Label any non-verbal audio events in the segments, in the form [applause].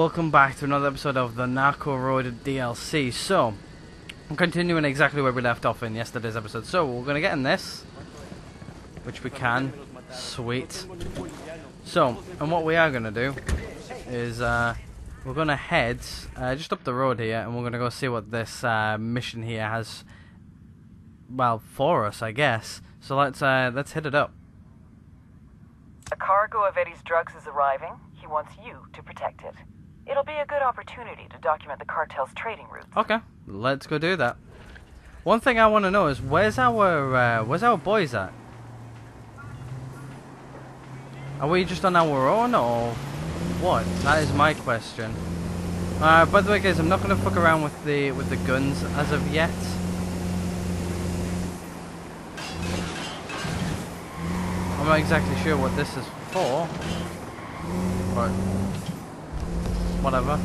Welcome back to another episode of the Narco Road DLC. So, I'm continuing exactly where we left off in yesterday's episode. So, we're going to get in this, which we can. Sweet. So, and what we are going to do is uh, we're going to head uh, just up the road here and we're going to go see what this uh, mission here has, well, for us, I guess. So let's uh, let's hit it up. A cargo of Eddie's drugs is arriving. He wants you to protect it. It'll be a good opportunity to document the cartel's trading routes. Okay, let's go do that. One thing I want to know is where's our uh, where's our boys at? Are we just on our own or what? That is my question. Uh, by the way, guys, I'm not going to fuck around with the with the guns as of yet. Not exactly sure what this is for, but whatever.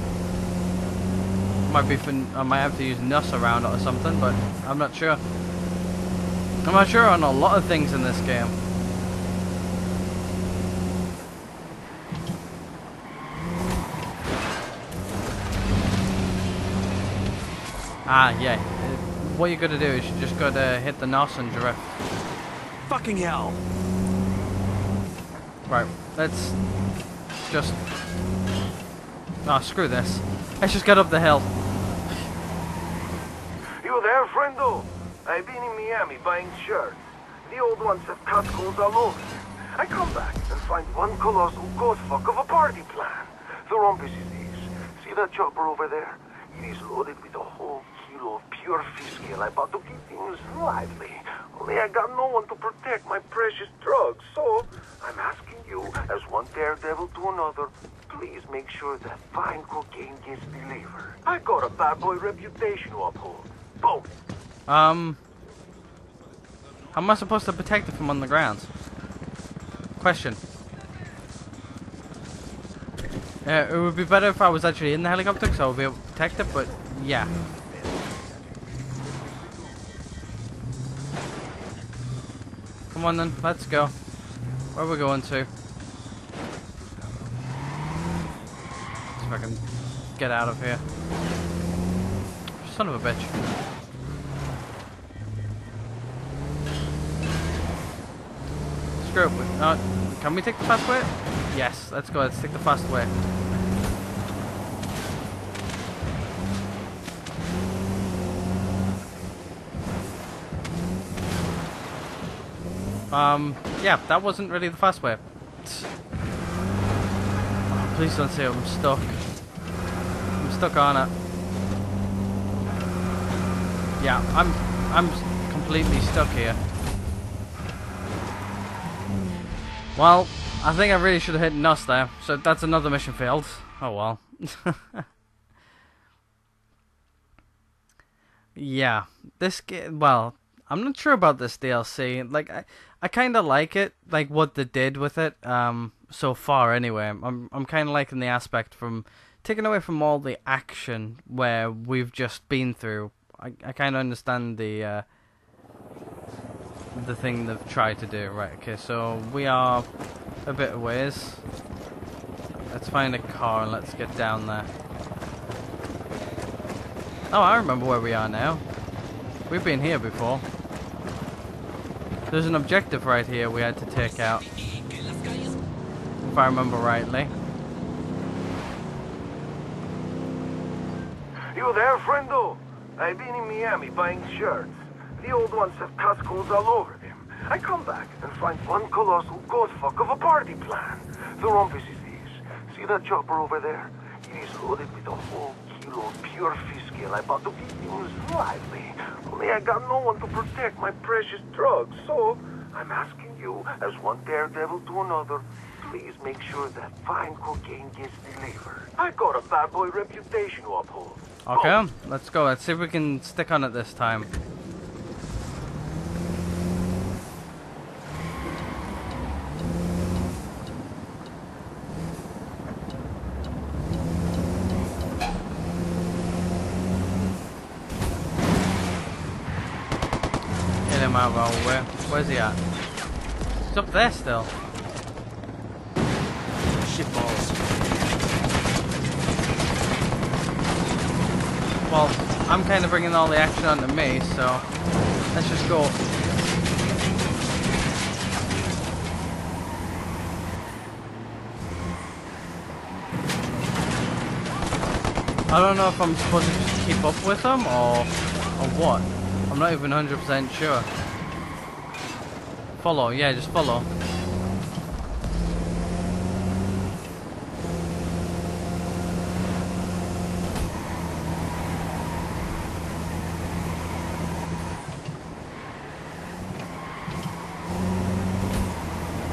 Might be for, I might have to use NOS around it or something, but I'm not sure. I'm not sure on a lot of things in this game. Ah, yeah. What you gotta do is you just gotta hit the NOS and drift. Fucking hell! Right, let's just... Ah, oh, screw this. Let's just get up the hill. You there, friendo? I've been in Miami buying shirts. The old ones have Costco's all over. I come back and find one colossal ghost fuck of a party plan. The rumpus is this. See that chopper over there? It is loaded with a whole kilo of pure fish scale I bought to keep things lively. Only I got no one to protect my precious drugs, so I'm asking you, as one daredevil to another, please make sure that fine cocaine gets delivered. I got a bad boy reputation to uphold. Boom. Um, how am I supposed to protect it from on the ground? Question. Uh, it would be better if I was actually in the helicopter, so I would be able to protect it, but yeah. Come on then, let's go. Where are we going to? See if I can get out of here. Son of a bitch. Screw it. No, uh, can we take the fast way? Yes, let's go. Let's take the fast way. Um, yeah, that wasn't really the fast way. Oh, please don't say I'm stuck. I'm stuck on it. Yeah, I'm I'm completely stuck here. Well, I think I really should have hit NOS there, so that's another mission failed. Oh well. [laughs] yeah, this game, well, I'm not sure about this DLC. Like, I, I kind of like it, like what they did with it, um, so far anyway. I'm, I'm kind of liking the aspect from taking away from all the action where we've just been through. I, I kind of understand the, uh, the thing they've tried to do. Right, okay, so we are a bit of ways. Let's find a car and let's get down there. Oh, I remember where we are now. We've been here before. There's an objective right here we had to take out. If I remember rightly. You there, friendo? I've been in Miami buying shirts. The old ones have Costco's all over them. I come back and find one colossal godfuck of a party plan. The rumpus is this. See that chopper over there? It is loaded with a whole kilo of pure scale I bought to keep things lively. Only I got no one to protect my precious drugs, so I'm asking you, as one daredevil to another, please make sure that fine cocaine gets delivered. I got a bad boy reputation to uphold. Okay, let's go. Let's see if we can stick on it this time. Where's he at? He's up there still. Shit balls. Well, I'm kind of bringing all the action onto me, so let's just go. I don't know if I'm supposed to keep up with them or or what. I'm not even 100% sure. Follow, yeah, just follow.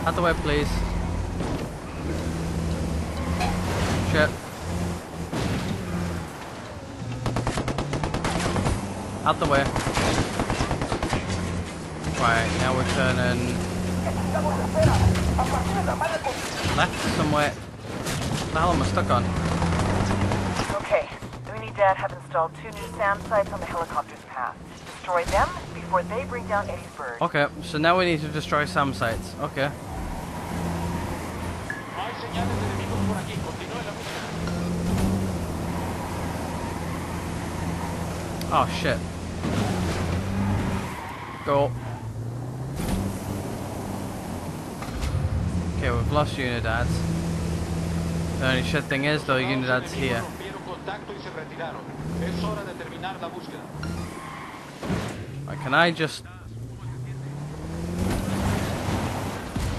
Out the way, please. Shit. Out the way. Right, now we're turning left somewhere. What the hell am I stuck on? Okay, Unidad have installed two new SAM sites on the helicopter's path. Destroy them before they bring down Eddie's bird. Okay, so now we need to destroy SAM sites. Okay. No hay señales de enemigos por aquí. Continúe la búsqueda. Oh shit. Go. Okay, we've lost Unidads. The only shit thing is though, Los Unidad's enemigos here. rompieron contacto y se retiraron. Es hora de terminar la búsqueda. Right, can I just...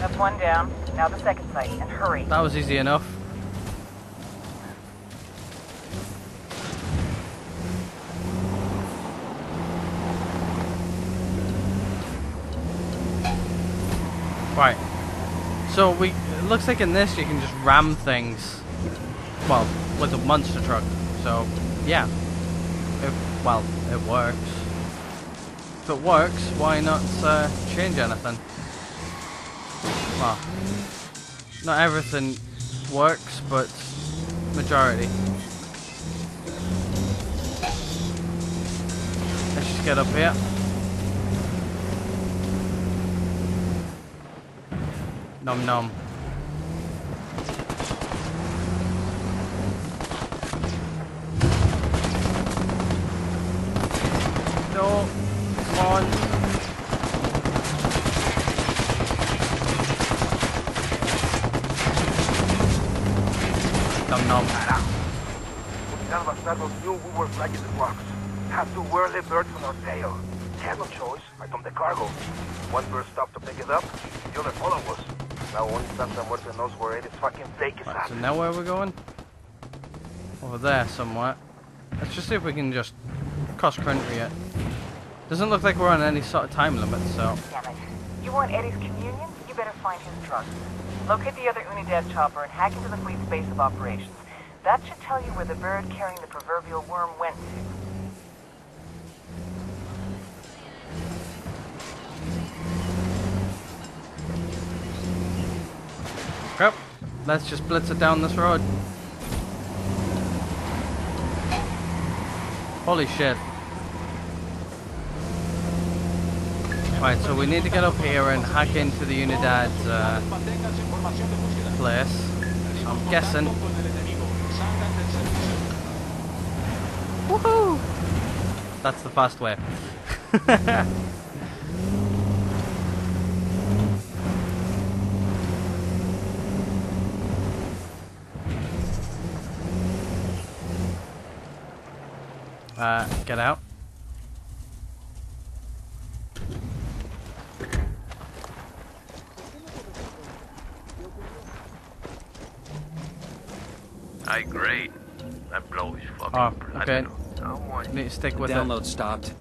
That's one down. Now the second site, and hurry. That was easy enough. Right. So we it looks like in this you can just ram things. Well, with a monster truck. So yeah. It, well, it works. If it works, why not uh, change anything? Well, not everything works, but majority. Let's just get up here. Nom nom. No, come on. Nom nom. Unidad bastardos knew we were flagging the rocks. Had to whirl the bird on our tail. Had no choice. I dumped the cargo. One bird stopped to pick it up. The other followed us. Now only Santa Muerte knows where Eddie's fucking flake is Right, at. so now where we're going? Over there somewhere. Let's just see if we can just cross country it. Doesn't look like we're on any sort of time limit, so Damn it. You want Eddie's communion? You better find his truck. Locate the other Unidad chopper and hack into the fleet's base of operations. That should tell you where the bird carrying the proverbial worm went to. Yep. Let's just blitz it down this road. Holy shit. Right, so we need to get up here and hack into the Unidad's uh, place. I'm guessing. Woohoo! That's the fast way. [laughs] uh, get out. Aye, great. That blow is fucking Oh, platinum. okay. Need to stick with it. Download stopped.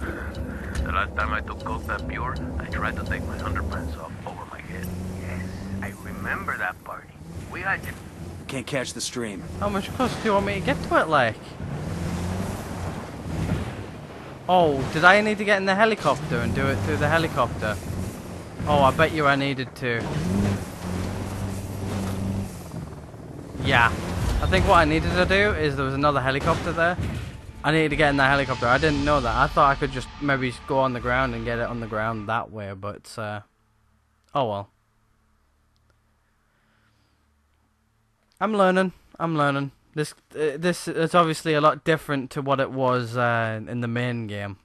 The last time I took coke that pure, I tried to take my underpants off over my head. Yes, I remember that party. We had Can't catch the stream. How much closer do you want me to get to it, like? Oh, did I need to get in the helicopter and do it through the helicopter? Oh, I bet you I needed to. Yeah. I think what I needed to do is there was another helicopter there. I needed to get in that helicopter. I didn't know that. I thought I could just maybe go on the ground and get it on the ground that way, but uh, oh well. I'm learning. I'm learning. This uh, this is obviously a lot different to what it was uh, in the main game.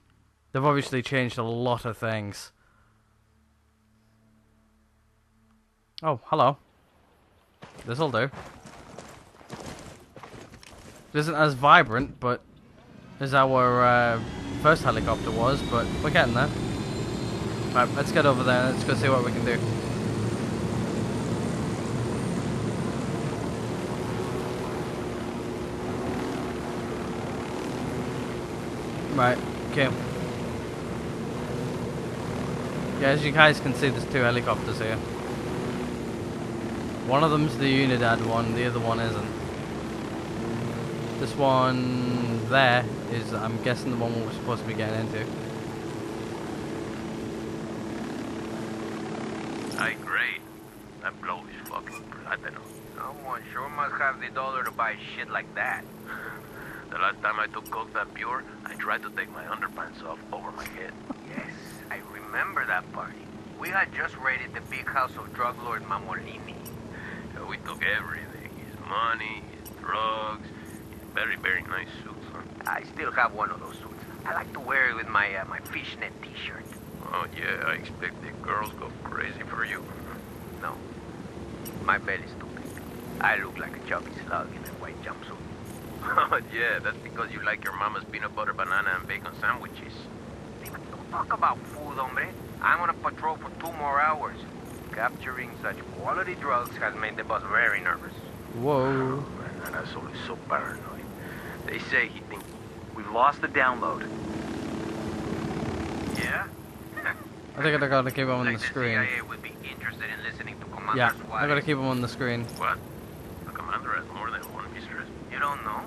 They've obviously changed a lot of things. Oh, hello. This'll do. It isn't as vibrant, but as our uh, first helicopter was, but we're getting there. Right, let's get over there. Let's go see what we can do. Right, okay. Yeah, as you guys can see, there's two helicopters here. One of them's the Unidad one, the other one isn't. This one there is, I'm guessing, the one we're supposed to be getting into. Aye, great. That blow is fucking platinum. Someone sure must have the dollar to buy shit like that. [laughs] The last time I took coke that pure, I tried to take my underpants off over my head. Yes, I remember that party. We had just raided the big house of drug lord Mamolini. Uh, we took everything. His money, his drugs, his very, very nice suits. Huh? I still have one of those suits. I like to wear it with my uh, my fishnet t-shirt. Oh, yeah, I expect the girls go crazy for you. No, my belly's too big. I look like a chubby slug in a white jumpsuit. [laughs] Oh, yeah, that's because you like your mama's peanut butter, banana, and bacon sandwiches. Don't talk about food, hombre. I'm on a patrol for two more hours. Capturing such quality drugs has made the boss very nervous. Whoa. That asshole is so paranoid. They say he thinks... We've lost the download. Yeah? I think I gotta keep him on like the screen. CIA would be interested in listening to Commander Yeah, Suarez. I gotta keep him on the screen. What? The commander has more than one mistress? You don't know?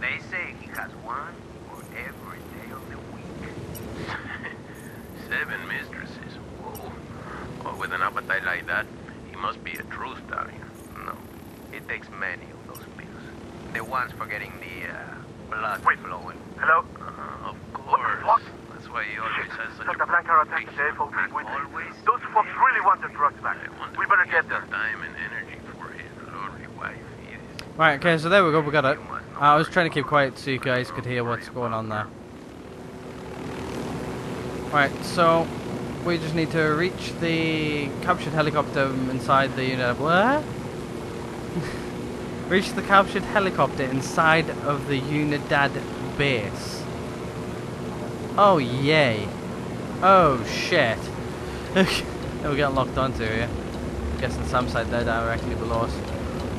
They say he has one for every day of the week. [laughs] Seven mistresses. Whoa. Oh, with an appetite like that, he must be a true stallion. No. It takes many of those pills. The ones for getting the uh, blood flowing. Hello? Uh, of course. What? That's why he always has such Santa a Blanca are attacking patient the FOB and with always Those folks really want their drugs back. We better get he has there. time and energy for his glory wife. He is Right, okay, so there we go, we got it. Uh, I was trying to keep quiet so you guys could hear what's going on there. Right, so we just need to reach the captured helicopter inside the unit. What? [laughs] reach the captured helicopter inside of the Unidad base. Oh, yay. Oh, shit. [laughs] We're getting locked onto here. Guessing SAM site there directly below us.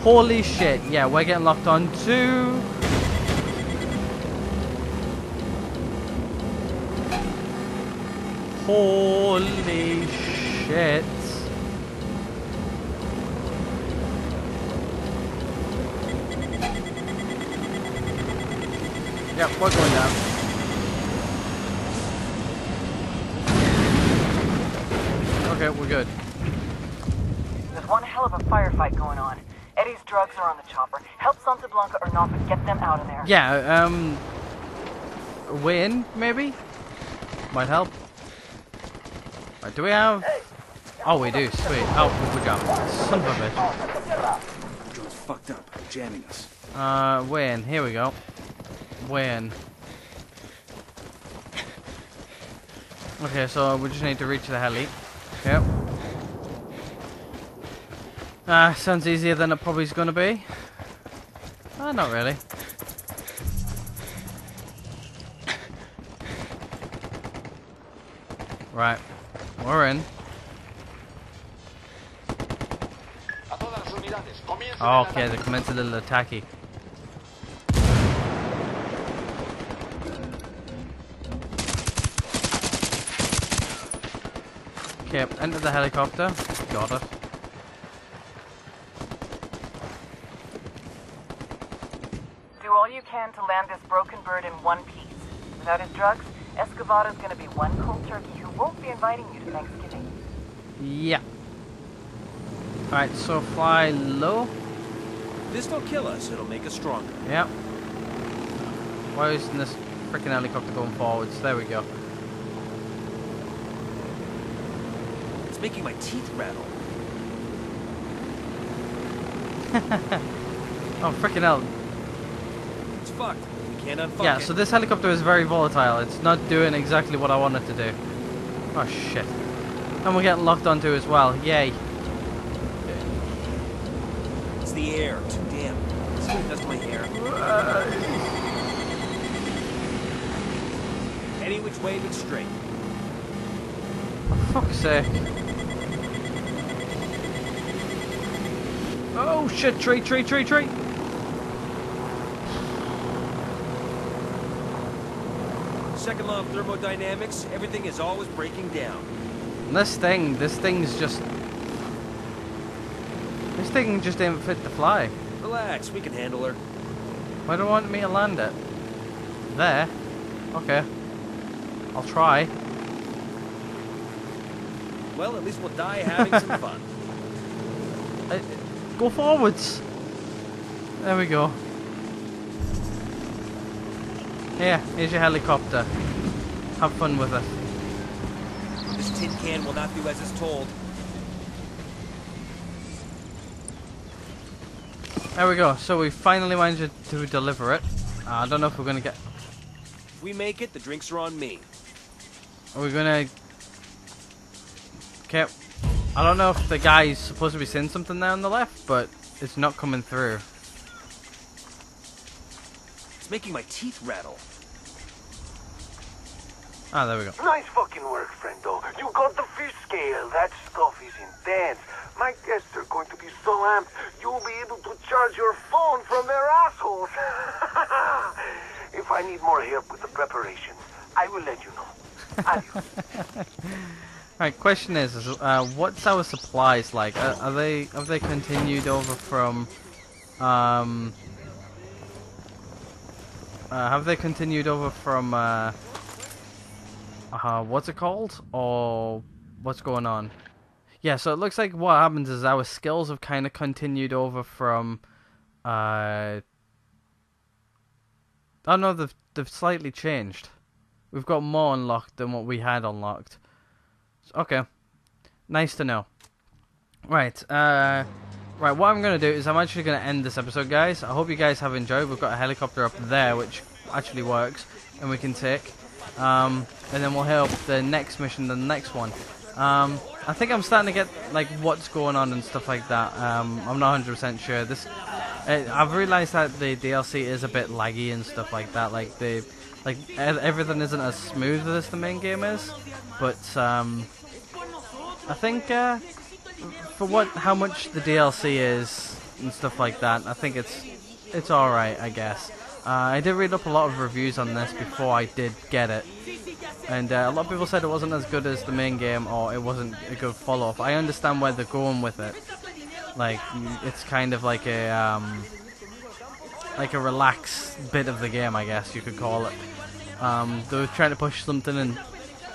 Holy shit, yeah, we're getting locked on too. Holy shit. Yep, we're going down. Okay, we're good. There's one hell of a firefight going on. Eddie's drugs are on the chopper. Help Santa Blanca or not, but get them out of there. Yeah, um, win maybe might help. Right, do we have? Oh, we do. Sweet. Oh, good job. Son of a bitch. Drone's fucked up. Jamming us. Uh, Wayne. Here we go. Wayne. Okay, so we just need to reach the heli. Yep. Ah, sounds easier than it probably is going to be. Ah, not really. Right. We're in. Oh, okay, they commence a little attacky. Okay, enter the helicopter. Got it. Do all you can to land this broken bird in one piece. Without his drugs, Escovada's gonna be one cold turkey who won't be inviting you to Thanksgiving. Yeah. Alright, so fly low. This don't kill us. It'll make us stronger. Yep. Why isn't this freaking helicopter going forwards? There we go. It's making my teeth rattle. [laughs] Oh, freaking hell. Fucked. We can't unfuck Yeah, it. so this helicopter is very volatile. It's not doing exactly what I want it to do. Oh, shit. And we're getting locked onto as well. Yay. It's the air. Too damn. See what it does to my hair. Any which way but straight. For fuck's sake. Oh, shit. Tree, tree, tree, tree. Second law of thermodynamics, everything is always breaking down. This thing, this thing's just... This thing just ain't fit to fly. Relax, we can handle her. Why do you want me to land it? There. Okay. I'll try. Well, at least we'll die having some [laughs] fun. Uh, go forwards. There we go. Here, here's your helicopter. Have fun with it. This tin can will not do as is told. There we go. So we finally managed to deliver it. Uh, I don't know if we're gonna get. If we make it, the drinks are on me. Are we gonna? Okay. I don't know if the guy's supposed to be seeing something there on the left, but it's not coming through. It's making my teeth rattle. Ah, there we go. Nice fucking work, friendo. You got the fish scale. That stuff is intense. My guests are going to be so amped, you'll be able to charge your phone from their assholes. [laughs] if I need more help with the preparations, I will let you know. Adios. [laughs] Right, question is, is uh, what's our supplies like? Are, are they have they continued over from, um, uh, have they continued over from, uh, uh, what's it called, or what's going on? Yeah, so it looks like what happens is our skills have kind of continued over from, uh, oh no, they've they've slightly changed. We've got more unlocked than what we had unlocked. Okay. Nice to know. Right, uh... Right, what I'm going to do is I'm actually going to end this episode, guys. I hope you guys have enjoyed. We've got a helicopter up there, which actually works, and we can take. Um, and then we'll help the next mission, the next one. Um, I think I'm starting to get, like, what's going on and stuff like that. Um, I'm not 100% sure. This, uh, I've realized that the DLC is a bit laggy and stuff like that. Like, the, like, everything isn't as smooth as the main game is. But, um... I think uh, for what how much the DLC is and stuff like that, I think it's it's all right, I guess. Uh, I did read up a lot of reviews on this before I did get it, and uh, a lot of people said it wasn't as good as the main game or it wasn't a good follow-up. I understand where they're going with it. Like it's kind of like a um, like a relaxed bit of the game, I guess you could call it. Um, they were trying to push something in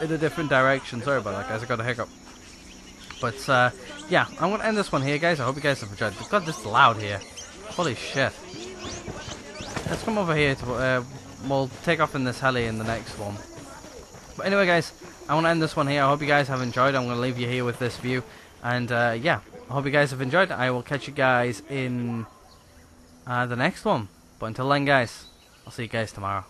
in a different direction. Sorry about that, guys. I got a hiccup. But uh, yeah, I'm gonna end this one here, guys. I hope you guys have enjoyed. Got this loud here. Holy shit! Let's come over here. To, uh, we'll take off in this heli in the next one. But anyway, guys, I want to end this one here. I hope you guys have enjoyed. I'm gonna leave you here with this view, and uh, yeah, I hope you guys have enjoyed. I will catch you guys in uh, the next one. But until then, guys, I'll see you guys tomorrow.